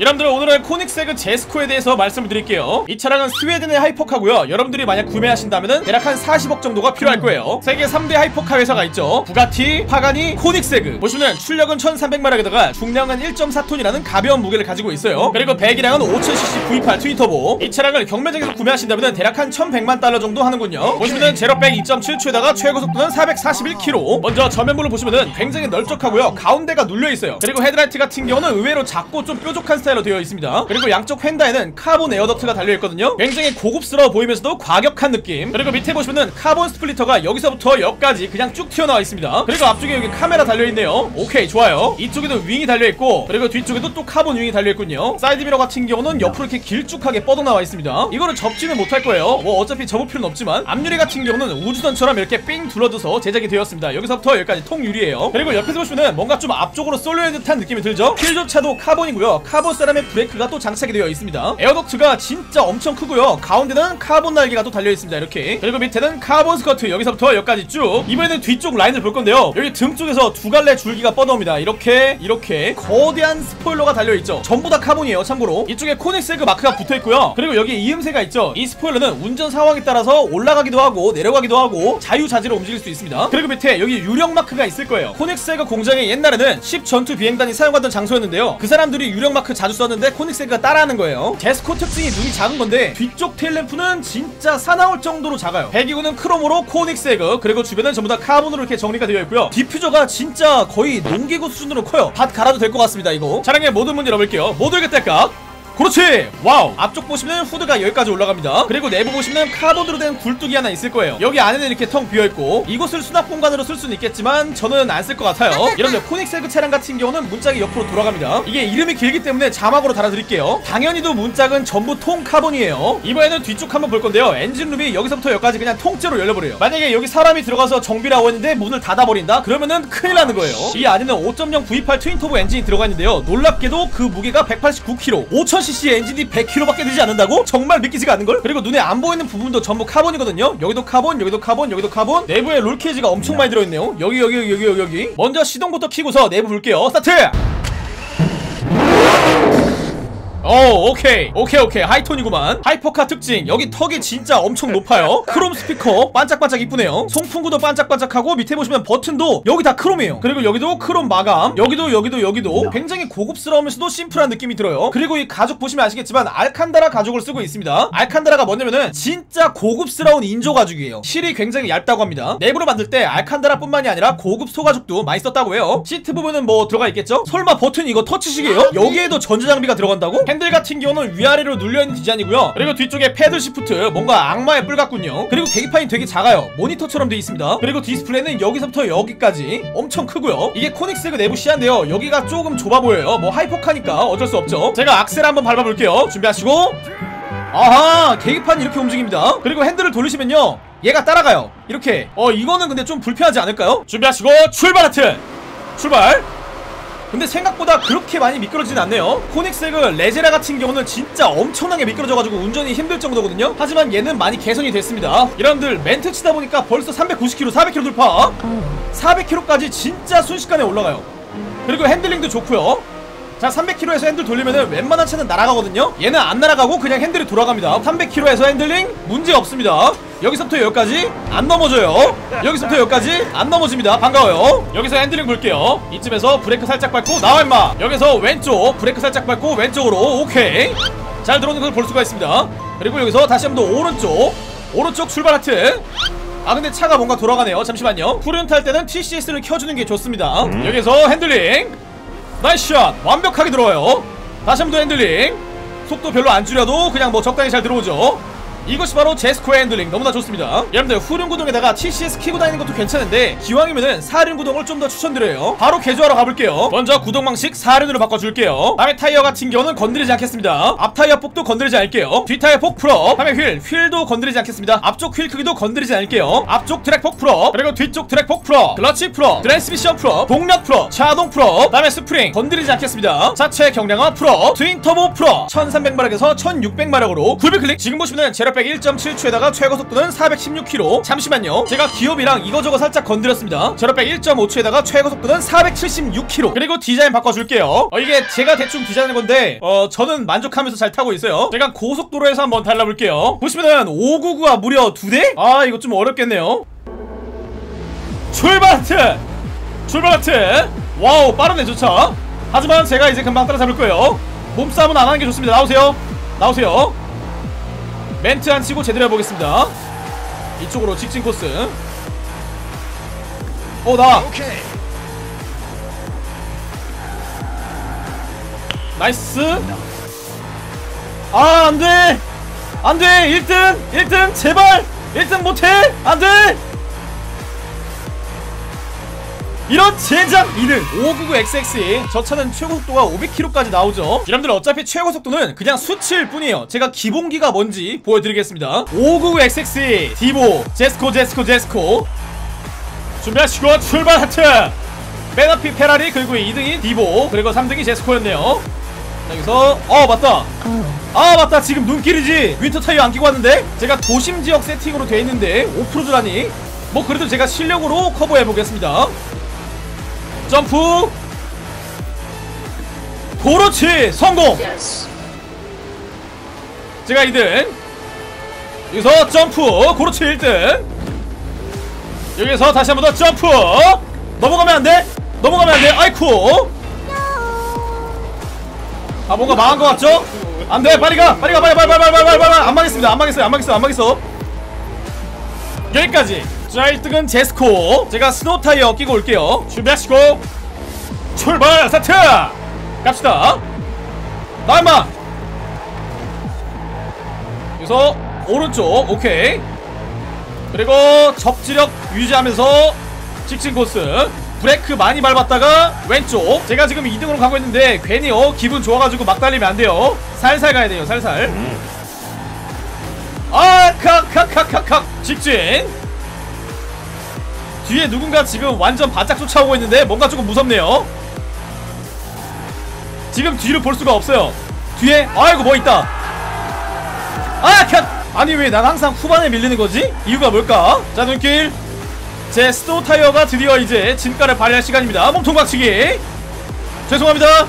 여러분들 오늘은 코닉세그 제스코에 대해서 말씀을 드릴게요. 이 차량은 스웨덴의 하이퍼카고요. 여러분들이 만약 구매하신다면 대략 한 40억 정도가 필요할 거예요. 세계 3대 hypercar 회사가 있죠. 부가티, 파가니, 코닉세그. 보시면 출력은 1300마력에다가 중량은 1.4톤이라는 가벼운 무게를 가지고 있어요. 그리고 배기량은 5000cc V8 twin turbo. 이 차량을 경매장에서 구매하신다면 대략 한 1100만 달러 정도 하는군요. 보시면은 제로백 2.7초에다가 최고 속도는 441km 먼저 전면부를 보시면은 굉장히 널쩍하고요. 가운데가 눌려있어요. 그리고 헤드라이트 같은 경우는 의외로 작고 좀 뾰족한 스타일로 되어 있습니다. 그리고 양쪽 휀다에는 카본 air duct가 달려있거든요. 굉장히 고급스러워 보이면서도 과격한 느낌. 그리고 밑에 보시면은 카본 splitter가 여기서부터 여기까지 그냥 쭉 튀어나와 있습니다. 그리고 앞쪽에 여기 카메라 달려있네요. 오케이 좋아요. 이쪽에도 윙이 달려있고 그리고 뒤쪽에도 또 카본 윙이 달려있군요. 사이드미러 같은 경우는 옆으로 이렇게 길쭉하게 뻗어나와 있습니다. 이거를 접지는 못할 거예요. 뭐 어차피 접을 필요는 없지만. 앞유리 같은 경우는 우주선처럼 이렇게 삥 둘러줘서 제작이 되었습니다. 여기서부터 여기까지 통유리예요. 그리고 옆에서 보시면은 뭔가 좀 앞쪽으로 쏠려있는 듯한 느낌이 들죠? 휠조차도 카본이고요. 카본 세라믹 브레이크가 또 장착이 되어 있습니다. air duct가 진짜 엄청 크고요. 가운데는 카본 날개가 또 달려있습니다 이렇게. 그리고 밑에는 카본 스커트 여기서부터 여기까지 쭉. 이번에는 뒤쪽 라인을 볼 건데요. 여기 등 쪽에서 두 갈래 줄기가 뻗어옵니다. 이렇게 이렇게. 거대한 스포일러가 달려있죠. 전부 다 카본이에요 참고로. 이쪽에 코닉세그 마크가 붙어있고요. 그리고 여기 이음새가 있죠. 이 스포일러는 운전 상황에 따라서 올라가기도 하고 내려가기도 하고 자유자재로 움직일 수 있습니다. 그리고 밑에 여기 유령 마크가 있을 거예요. 코닉세그 공장에 옛날에는 10 전투 비행단이 사용하던 장소였는데요. 그 사람들이 유령 마크 자주 썼는데 코닉세그가 따라하는 거예요. 제스코 특징이 눈이 작은 건데 뒤쪽 tail lamp는 진짜 사나울 정도로 작아요. 배기구는 크롬으로 코닉세그 그리고 주변은 전부 다 카본으로 이렇게 정리가 되어 있고요. diffuser가 진짜 거의 농기구 수준으로 커요. 밭 갈아도 될 것 같습니다 이거. 차량의 모든 문 열어볼게요. 모두 열겠달까 그렇지! wow! 앞쪽 보시면 후드가 여기까지 올라갑니다. 그리고 내부 보시면 카본으로 된 굴뚝이 하나 있을 거예요. 여기 안에는 이렇게 텅 비어있고 이곳을 수납 공간으로 쓸 수는 있겠지만 저는 안 쓸 것 같아요. 네. 이런데 코닉세그 차량 같은 경우는 문짝이 옆으로 돌아갑니다. 이게 이름이 길기 때문에 자막으로 달아드릴게요. 당연히도 문짝은 전부 통 카본이에요. 이번에는 뒤쪽 한번 볼 건데요. engine room이 여기서부터 여기까지 그냥 통째로 열려버려요. 만약에 여기 사람이 들어가서 정비를 하고 있는데 문을 닫아버린다? 그러면은 큰일 나는 거예요. 이 안에는 5.0 V8 twin turbo 엔진이 들어가 있는데요. 놀랍게도 그 무게가 189kg 5 0 1500cc 엔진이 100kg밖에 되지 않는다고? 정말 믿기지가 않은걸? 그리고 눈에 안 보이는 부분도 전부 카본이거든요 여기도 카본 여기도 카본 여기도 카본 내부에 롤케이지가 엄청 많이 들어있네요 여기 여기 여기 여기 여기 먼저 시동부터 키고서 내부 볼게요 스타트! 오 오케이. 오케이 오케이. high tone이구만. hypercar 특징. 여기 턱이 진짜 엄청 높아요. 크롬 스피커. 반짝반짝 이쁘네요. 송풍구도 반짝반짝하고 밑에 보시면 버튼도 여기 다 크롬이에요. 그리고 여기도 크롬 마감. 여기도 여기도 여기도 굉장히 고급스러우면서도 심플한 느낌이 들어요. 그리고 이 가죽 보시면 아시겠지만 알칸다라 가죽을 쓰고 있습니다. 알칸다라가 뭐냐면은 진짜 고급스러운 인조 가죽이에요. 실이 굉장히 얇다고 합니다. 내부로 만들 때 알칸다라 뿐만이 아니라 고급 소가죽도 많이 썼다고 해요. 시트 부분은 뭐 들어가 있겠죠? 설마 버튼 이거 터치식이에요? 여기에도 전자장비가 들어간다고? 핸들 같은 경우는 위아래로 눌려있는 디자인이고요. 그리고 뒤쪽에 paddle shift 뭔가 악마의 뿔 같군요. 그리고 계기판이 되게 작아요. 모니터처럼 되어 있습니다. 그리고 디스플레이는 여기서부터 여기까지 엄청 크고요. 이게 코닉세그 내부 시야인데요. 여기가 조금 좁아 보여요. 뭐 hypercar니까 어쩔 수 없죠. 제가 악셀 한번 밟아볼게요. 준비하시고. 아하! 계기판이 이렇게 움직입니다. 그리고 핸들을 돌리시면요. 얘가 따라가요. 이렇게. 어 이거는 근데 좀 불편하지 않을까요? 준비하시고. 출발 하트! 출발 근데 생각보다 그렇게 많이 미끄러지진 않네요. 코닉세그 레제라 같은 경우는 진짜 엄청나게 미끄러져가지고 운전이 힘들 정도거든요. 하지만 얘는 많이 개선이 됐습니다. 여러분들 멘트 치다 보니까 벌써 390km 400km 돌파. 400km까지 진짜 순식간에 올라가요. 그리고 핸들링도 좋고요 자 300km에서 핸들 돌리면은 웬만한 차는 날아가거든요. 얘는 안 날아가고 그냥 핸들이 돌아갑니다. 300km에서 핸들링 문제 없습니다. 여기서부터 여기까지 안 넘어져요. 여기서부터 여기까지 안 넘어집니다. 반가워요. 여기서 핸들링 볼게요. 이쯤에서 브레이크 살짝 밟고 나와 임마. 여기서 왼쪽 브레이크 살짝 밟고 왼쪽으로 오케이. 잘 들어오는 걸볼 수가 있습니다. 그리고 여기서 다시 한 번 더 오른쪽 오른쪽 출발 하트. 아 근데 차가 뭔가 돌아가네요. 잠시만요. 후륜 탈 때는 TCS를 켜주는 게 좋습니다. 여기서 핸들링 nice shot. 완벽하게 들어와요. 다시 한번 더 핸들링. 속도 별로 안 줄여도 그냥 뭐 적당히 잘 들어오죠 이것이 바로 제스코의 핸들링. 너무나 좋습니다. 여러분들 후륜구동에다가 TCS 키고 다니는 것도 괜찮은데 기왕이면은 4륜구동을 좀 더 추천드려요. 바로 개조하러 가볼게요. 먼저 구동 방식 사륜으로 바꿔줄게요. 다음에 타이어 같은 경우는 건드리지 않겠습니다. 앞 타이어 폭도 건드리지 않을게요. 뒤 타이어 폭 full up 다음에 휠. 휠도 건드리지 않겠습니다. 앞쪽 휠 크기도 건드리지 않을게요. 앞쪽 트랙 폭 full up 그리고 뒤쪽 트랙 폭 풀업 클러치 풀업 트랜스미션 풀업 동력 풀업 자동 풀업 다음에 스프링. 건드리지 않겠습니다. 차체 경량화 full up twin 터보 full up 1300마력에서 1600마력으로 구입 클릭. 지금 보시면은 제로백 1.7초에다가 최고 속도는 416km 잠시만요. 제가 기어비랑 이거저거 살짝 건드렸습니다. 제로백 1.5초에다가 최고 속도는 476km 그리고 디자인 바꿔줄게요. 어, 이게 제가 대충 디자인한 건데 어 저는 만족하면서 잘 타고 있어요. 제가 고속도로에서 한번 달려볼게요. 보시면은 599가 무려 2대? 아 이거 좀 어렵겠네요. 출발 하트! 출발 하트! wow 빠르네 좋차 하지만 제가 이제 금방 따라잡을 거예요. 몸싸움은 안 하는 게 좋습니다. 나오세요. 나오세요. 멘트 안 치고 제대로 해보겠습니다. 이쪽으로 직진 코스. 어 나! Okay. nice. 아 안돼! 안돼! 1등! 1등! 제발! 1등 못해! 안돼 이런 젠장 2등 599XX 저 차는 최고 속도가 500km까지 나오죠. 여러분들 어차피 최고 속도는 그냥 수치일 뿐이에요. 제가 기본기가 뭔지 보여드리겠습니다. 599XX 디보 제스코 제스코 제스코. 준비하시고 출발 하트! 맨 앞이 페라리 그리고 2등이 디보 그리고 3등이 제스코였네요. 자, 여기서 어 맞다. 아 맞다. 지금 눈길이지? winter 타이어 안 끼고 왔는데? 제가 도심 지역 세팅으로 돼 있는데 오프로드라니? 뭐 그래도 제가 실력으로 커버해 보겠습니다 점프. 그렇지 성공. 제가 2등 여기서 점프. 그렇지 1등 여기서 다시 한 번 더 점프. 넘어가면 안돼? 넘어가면 안돼? 아이쿠. 아 뭔가 망한 것 같죠? 안돼. 빨리 가. 빨리 가. 빨리 빨리 빨리 빨리 빨리 빨리. 안 망했습니다. 안 망했어요. 안 망했어. 안 망했어. 여기까지 자 1등은 제스코. 제가 스노우 타이어 끼고 올게요. 준비하시고 출발 스타트! 갑시다. 나 임마! 여기서 오른쪽 오케이. 그리고 접지력 유지하면서 직진 코스. 브레이크 많이 밟았다가 왼쪽. 제가 지금 2등으로 가고 있는데 괜히 어 기분 좋아가지고 막 달리면 안 돼요. 살살 가야 돼요 살살. 아 칵 칵 칵 칵 칵. 직진 뒤에 누군가 지금 완전 바짝 쫓아오고 있는데 뭔가 조금 무섭네요. 지금 뒤를 볼 수가 없어요. 뒤에 아이고 뭐 있다. 아 캬! 아니 왜 난 항상 후반에 밀리는 거지? 이유가 뭘까? 자 눈길. 제 스노우 타이어가 드디어 이제 진가를 발휘할 시간입니다. 몸통 박치기. 죄송합니다.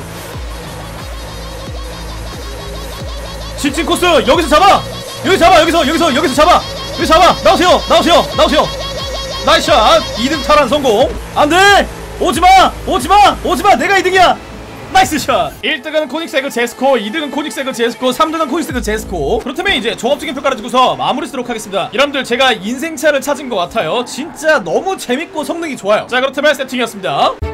직진 코스 여기서 잡아! 여기 잡아 여기서 여기서 여기서 잡아! 여기 잡아! 나오세요! 나오세요! 나오세요 nice shot! 2등 탈환 성공! 안돼! 오지마! 오지마! 오지마! 내가 2등이야! nice shot! 1등은 코닉세그 제스코 2등은 코닉세그 제스코 3등은 코닉세그 제스코 그렇다면 이제 종합적인 평가를 주고서 마무리 짓도록 하겠습니다. 여러분들 제가 인생차를 찾은 것 같아요. 진짜 너무 재밌고 성능이 좋아요. 자 그렇다면 세팅이었습니다